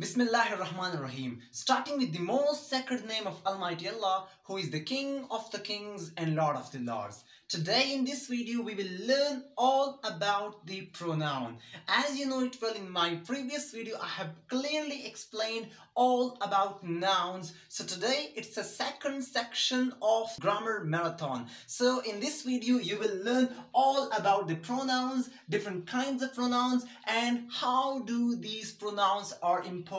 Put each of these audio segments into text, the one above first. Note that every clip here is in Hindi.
Bismillahirrahmanirrahim. Starting with the most sacred name of Almighty Allah, who is the King of the Kings and Lord of the Lords. Today in this video, we will learn all about the pronoun. As you know it well in my previous video, I have clearly explained all about nouns. So today it's a second section of grammar marathon. So in this video, you will learn all about the pronouns, different kinds of pronouns, and how do these pronouns are important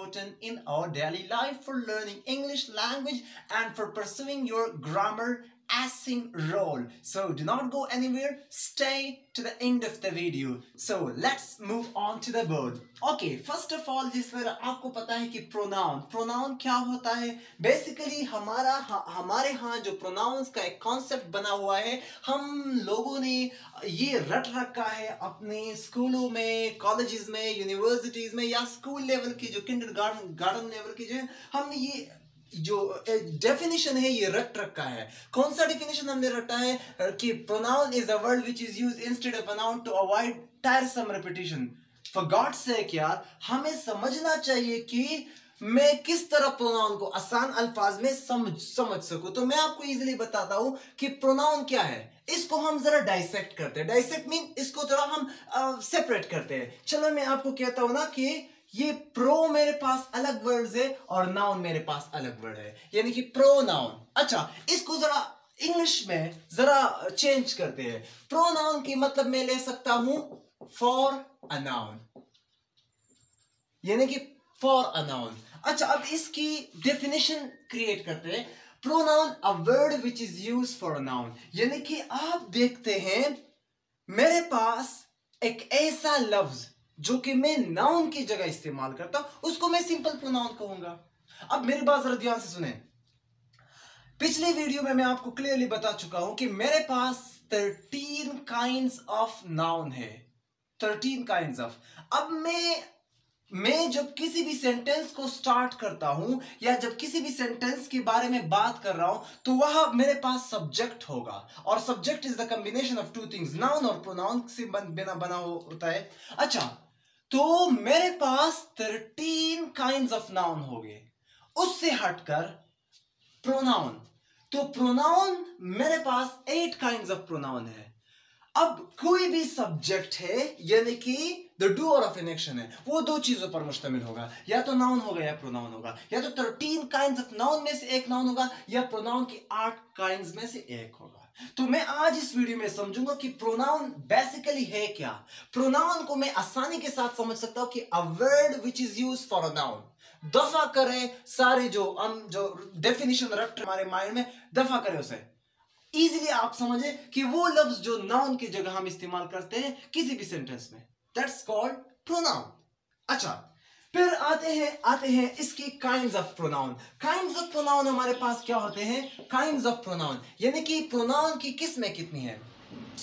in our daily life for learning English language and for pursuing your grammar assing role. So do not go anywhere. Stay to the end of the video. So let's move on to the board. Okay, first of all जिस तरह आपको पता है कि pronoun pronoun क्या होता है बेसिकली हमारा हमारे यहाँ जो pronouns का एक कॉन्सेप्ट बना हुआ है हम लोगों ने ये रट रखा है अपने स्कूलों में कॉलेजेस में में या स्कूल लेवल की जो किंडर गार्डन गार्डन की जो है हमने ये जो डेफिनेशन है ये रट रखा है। कौन सा डेफिनेशन हमने रटा है? कि pronoun is a word which is use instead of noun to avoid tiresome repetition for god sake यार, हमें समझना चाहिए कि मैं किस तरह प्रोनाउन को आसान अल्फाज में समझ समझ सकूँ। तो मैं आपको इजीली बताता हूँ कि प्रोनाउन क्या है। इसको हम जरा डाइसेक्ट करते हैं। डाइसेक्ट मीन इसको थोड़ा हम सेपरेट करते हैं। चलो मैं आपको कहता हूँ ना कि ये प्रो मेरे पास अलग वर्ड है और नाउन मेरे पास अलग वर्ड है। यानी कि प्रो नाउन अच्छा इसको जरा इंग्लिश में जरा चेंज करते हैं। प्रो नाउन की मतलब मैं ले सकता हूँ फॉर अ नाउन यानी कि फॉर अ नाउन अच्छा अब इसकी डेफिनेशन क्रिएट करते हैं। Pronoun a word which is use for noun यानी कि आप देखते हैं, मेरे पास एक ऐसा लफ्ज जो कि मैं नाउन की जगह इस्तेमाल करता हूँ, उसको मैं सिंपल प्रोनाउन कहूँगा। अब मेरी बात जरा ध्यान से सुने। पिछले वीडियो में मैं आपको क्लियरली बता चुका हूँ कि मेरे पास थर्टीन काइंड ऑफ़ नाउन है। थर्टीन काइंड ऑफ़ अब मैं मैं जब किसी भी सेंटेंस को स्टार्ट करता हूँ, या जब किसी भी सेंटेंस के बारे में बात कर रहा हूँ तो वह मेरे पास सब्जेक्ट होगा। और subject is the combination of two things noun और प्रोनाउन से बना बना होता है। अच्छा तो मेरे पास थर्टीन काइंड ऑफ़ नाउन हो गए। उससे हटकर प्रोनाउन तो प्रोनाउन मेरे पास एट काइंड ऑफ़ प्रोनाउन है। अब कोई भी सब्जेक्ट है, यानी कि the doer of an action है, वो दो चीज़ों पर मुश्तमिल होगा। या तो नाउन होगा या प्रोनाउन होगा। या तो थर्टीन काइंड ऑफ़ नाउन में से एक नाउन होगा, या प्रोनाउन के आठ काइंड में से एक होगा। तो मैं आज इस वीडियो में समझूँगा कि प्रोनाउन बेसिकली है क्या। प्रोनाउन को मैं आसानी के साथ समझ सकता हूँ कि a word which is use for a noun दफ़ा करें सारे जो हम जो डेफिनेशन रख हमारे माइंड में, दफ़ा करें उसे। इजीली आप समझे कि वो लफ्ज जो नाउन की जगह हम इस्तेमाल करते हैं किसी भी सेंटेंस में। दैट्स कॉल्ड प्रोनाउन अच्छा फिर आते हैं आते हैं इसकी kind of pronoun kind of pronoun हमारे पास क्या होते हैं? काइंड ऑफ़ प्रोनाउन यानी कि प्रोनाउन की किस्में कितनी है?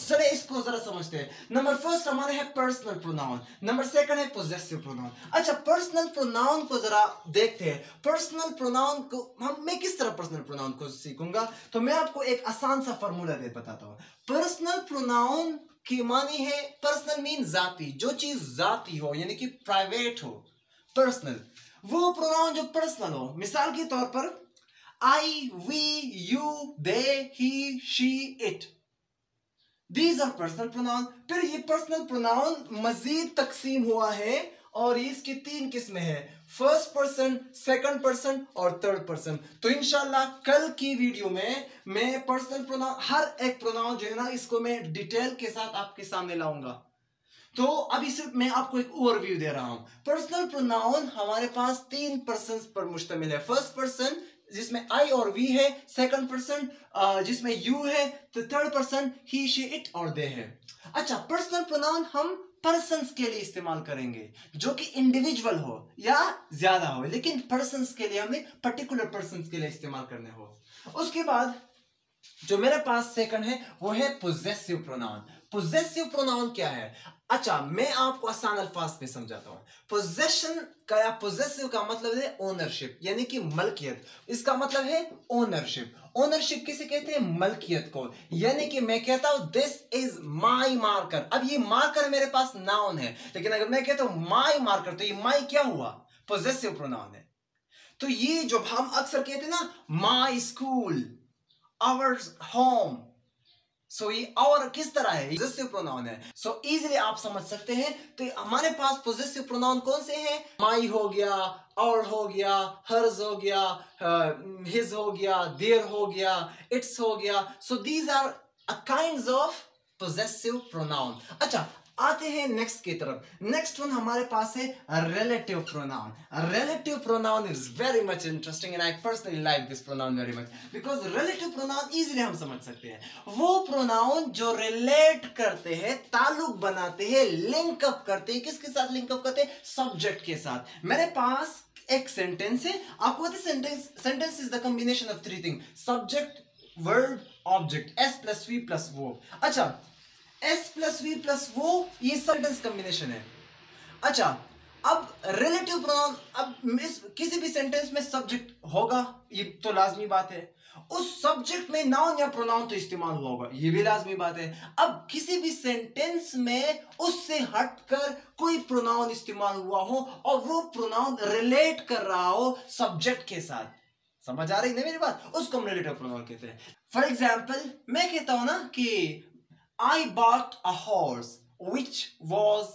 चले इसको जरा समझते हैं। नंबर फ़र्स्ट हमारे है पर्सनल प्रोनाउन नंबर सेकंड है पोजेसिव प्रोनाउन अच्छा पर्सनल प्रोनाउन को जरा देखते हैं। पर्सनल प्रोनाउन को, हम, मैं किस तरह पर्सनल प्रोनाउन को सीखूँगा? तो मैं आपको एक आसान सा फॉर्मूला दे बताता हूँ। पर्सनल प्रोनाउन की मानी है पर्सनल मीन जाती, जो चीज़ जाति हो, यानी कि प्राइवेट हो। पर्सनल वो प्रोनाउन जो पर्सनल हो, मिसाल के तौर पर I we you they he she it these are personal pronoun फिर ये पर्सनल प्रोनाउन मजीद तकसीम हुआ है और इसकी तीन किस्में हैं। फ़र्स्ट पर्सन सेकंड पर्सन और थर्ड पर्सन तो इनशाला कल की वीडियो में मैं पर्सनल प्रोनाउन हर एक प्रोनाउन जो है ना, इसको मैं डिटेल के साथ आपके सामने लाऊँगा। तो अभी सिर्फ़ मैं आपको एक ओवरव्यू दे रहा हूँ। पर्सनल प्रोनाउन हमारे पास तीन पर्सन पर मुश्तमिल है। फ़र्स्ट पर्सन जिसमें आई और वी है। सेकंड पर्सन जिसमें यू है। तो third person he she it और दे है। अच्छा पर्सनल प्रोनाउन हम पर्सन के लिए इस्तेमाल करेंगे, जो कि इंडिविजुअल हो या ज़्यादा हो, लेकिन पर्सन के लिए हमें पर्टिकुलर पर्सन के लिए इस्तेमाल करने हो। उसके बाद जो मेरे पास सेकंड है, वो है पोजेसिव प्रोनाउन पोजेसिव प्रोनाउन क्या है? अच्छा मैं आपको आसान अल्फाज में समझाता हूँ. पोजेशन का या पोजेसिव का मतलब है ओनरशिप यानी कि मलकियत. इसका मतलब है ओनरशिप ओनरशिप किसे कहते हैं? मलकियत को. यानी कि मैं कहता हूँ दिस इज़ माई मार्कर अब ये मार्कर मेरे पास नाउन है. लेकिन अगर मैं कहता हूँ माई मार्कर तो ये माई क्या हुआ? पोजेसिव प्रोनाउन है. तो ये जो हम अक्सर कहते हैं ना my school our home so ये और किस तरह है? प्रोनाउन है। सो so, इजीली आप समझ सकते हैं। तो हमारे पास पोजेसिव प्रोनाउन कौन से हैं? माई हो गया और हो गया हर्ज हो गया हिज हो गया देर हो गया इट्स हो गया। So these are a kind of possessive pronoun अच्छा आते हैं नेक्स्ट की तरफ़। नेक्स्ट वन हमारे पास है relative pronoun relative pronoun is very much interesting and I personally like this pronoun very much because relative pronoun easily हम समझ सकते हैं। वो प्रोनाउन जो रिलेट करते हैं, ताल्लुक बनाते हैं लिंक अप करते हैं, किसके साथ लिंक अप करते हैं? सब्जेक्ट के साथ। मेरे पास एक सेंटेंस है। आपको पता sentence sentence is the combination of three thing subject word object S plus V plus O अच्छा एस प्लस वी प्लस वो, ये सेंटेंस कॉम्बिनेशन है। अच्छा अब रिलेटिव प्रोनाउन अब इस किसी भी सेंटेंस में सब्जेक्ट होगा, ये तो लाजमी बात है। उस सब्जेक्ट में नाउन या प्रोनाउन तो इस्तेमाल हुआ होगा, ये भी लाजमी बात है। अब किसी भी सेंटेंस में उससे हटकर कोई प्रोनाउन इस्तेमाल हुआ हो और वो प्रोनाउन रिलेट कर रहा हो सब्जेक्ट के साथ। समझ आ रही है मेरी बात? उसको हम रिलेटिव प्रोनाउन कहते हैं। फॉर एग्ज़ाम्पल मैं कहता हूँ ना कि I bought a horse which was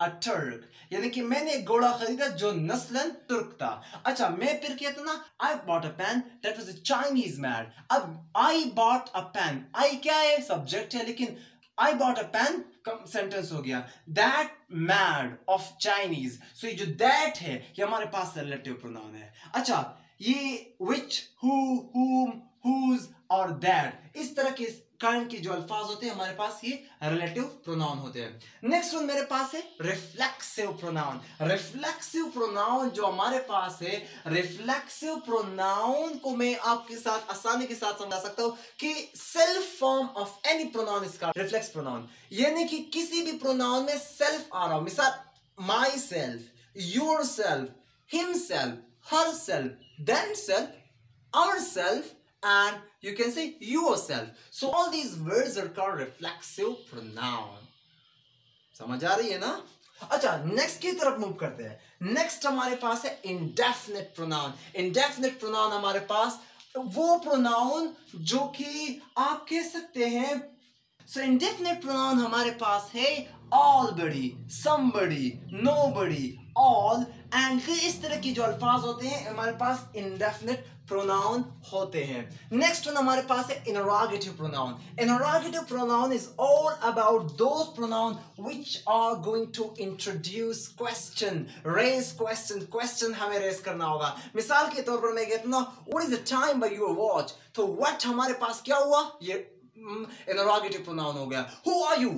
a Turk यानी कि मैंने घोड़ा खरीदा जो नस्लन तुर्क था। अच्छा मैं फिर कहता ना I bought a pen that was a Chinese man अब आई बॉट अ पेन आई क्या है? सब्जेक्ट है, लेकिन I bought a pen sentence हो गया। That made of Chinese so ये जो दैट है, ये हमारे पास रिलेटिव प्रोनाउन है। अच्छा ये विच हु और दैट इस तरह के काइंड के जो अल्फाज होते हैं, हमारे पास ये रिलेटिव प्रोनाउन होते हैं। नेक्स्ट वन मेरे पास है रिफ्लेक्सिव प्रोनाउन रिफ्लेक्सिव प्रोनाउन जो हमारे पास है रिफ्लेक्सिव प्रोनाउन को मैं आपके साथ आसानी के साथ समझा सकता हूँ कि self form of any pronoun इसका रिफ्लेक्स प्रोनाउन यानी कि किसी भी प्रोनाउन में सेल्फ आ रहा हो। मिसाल myself yourself himself herself themself ourself and you can say yourself. So all these words are called reflexive pronoun. समझ आ रही है ना अच्छा नेक्स्ट की तरफ़ मूव करते हैं नेक्स्ट हमारे पास है इंडेफिनेट प्रोनाउन इंडेफिनेट प्रोनाउन हमारे पास वो प्रोनाउन जो कि आप कह सकते हैं सो इंडेफिनेट प्रोनाउन हमारे पास है all body somebody nobody all and इस तरह की जो अल्फाज होते हैं, हमारे पास इंडेफिनेट प्रोनाउन होते हैं। नेक्स्ट वन हमारे पास है interrogative pronoun interrogative pronoun is all about those pronoun which are going to introduce question raise question question हमें रेज करना होगा। मिसाल के तौर पर मैं कहता हूँ what is the time by your watch तो व्हाट हमारे पास क्या हुआ? ये इनरोगेटिव mm, प्रोनाउन हो गया। हु आर यू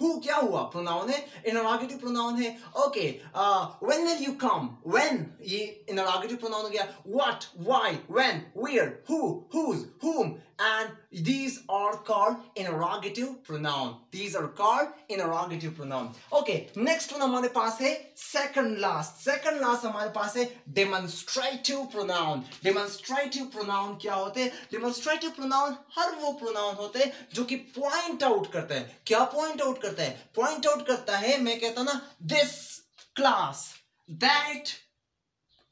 हु क्या हुआ प्रोनाउन है इनोरागेटिव प्रोनाउन है okay when will you come when ये इनोरागेटिव प्रोनाउन हो गया what why when where who whose whom and these are called interrogative pronoun these are called interrogative pronoun okay next one हमारे पास है second last second last हमारे पास है demonstrative pronoun demonstrative pronoun क्या होते हैं demonstrative pronoun हर वो pronoun होते हैं जो कि point out करते हैं क्या point out करता है point out करता है मैं कहता ना this class that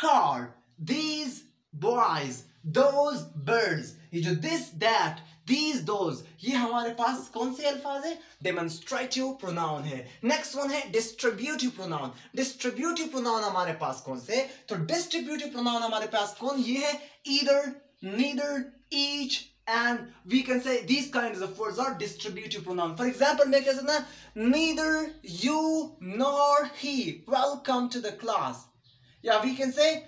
car these boys those birds ये जो दिस दैट दीज दोज ये हमारे पास कौन से अल्फाज है डेमोन्स्ट्रेटिव प्रोनाउन है नेक्स्ट वन है डिस्ट्रीब्यूटिव प्रोनाउन डिस्ट्रीब्यूटिव प्रोनाउन हमारे पास कौन से तो डिस्ट्रीब्यूटिव प्रोनाउन हमारे पास कौन ये है either neither each and we can say these kinds of words are distributive pronoun for example make us neither you nor he welcome to the class yeah we can say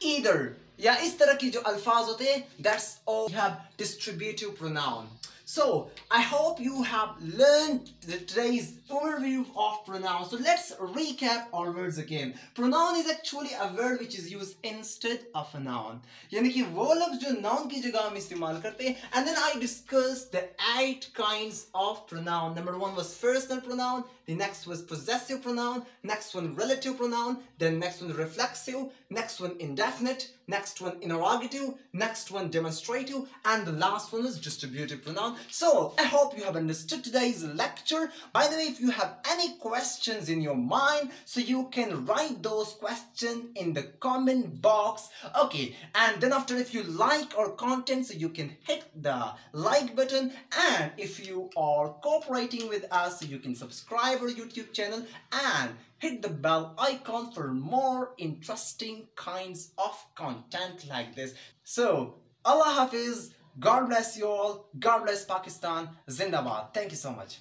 either या इस तरह की जो अल्फाज होते हैं that's all have distributive pronoun So, I hope you have learned today's overview of pronoun. So, let's recap our words again. Pronoun is actually a word which is used instead of a noun. यानी कि वो लफ्ज जो noun की जगह हम इस्तेमाल करते हैं. And then I discussed the eight kinds of pronoun. Number one was personal pronoun. The next was possessive pronoun. Next one relative pronoun. Then next one reflexive. Next one indefinite. Next one interrogative. Next one demonstrative. And the last one is distributive pronoun. So I hope you have understood today's lecture. By the way, if you have any questions in your mind, so you can write those questions in the comment box. Okay, and then after if you like our content, so you can hit the like button. And if you are cooperating with us, you can subscribe our YouTube channel and hit the bell icon for more interesting kinds of content like this. So, Allah Hafiz, God bless you all, God bless Pakistan, Zindabad. Thank you so much.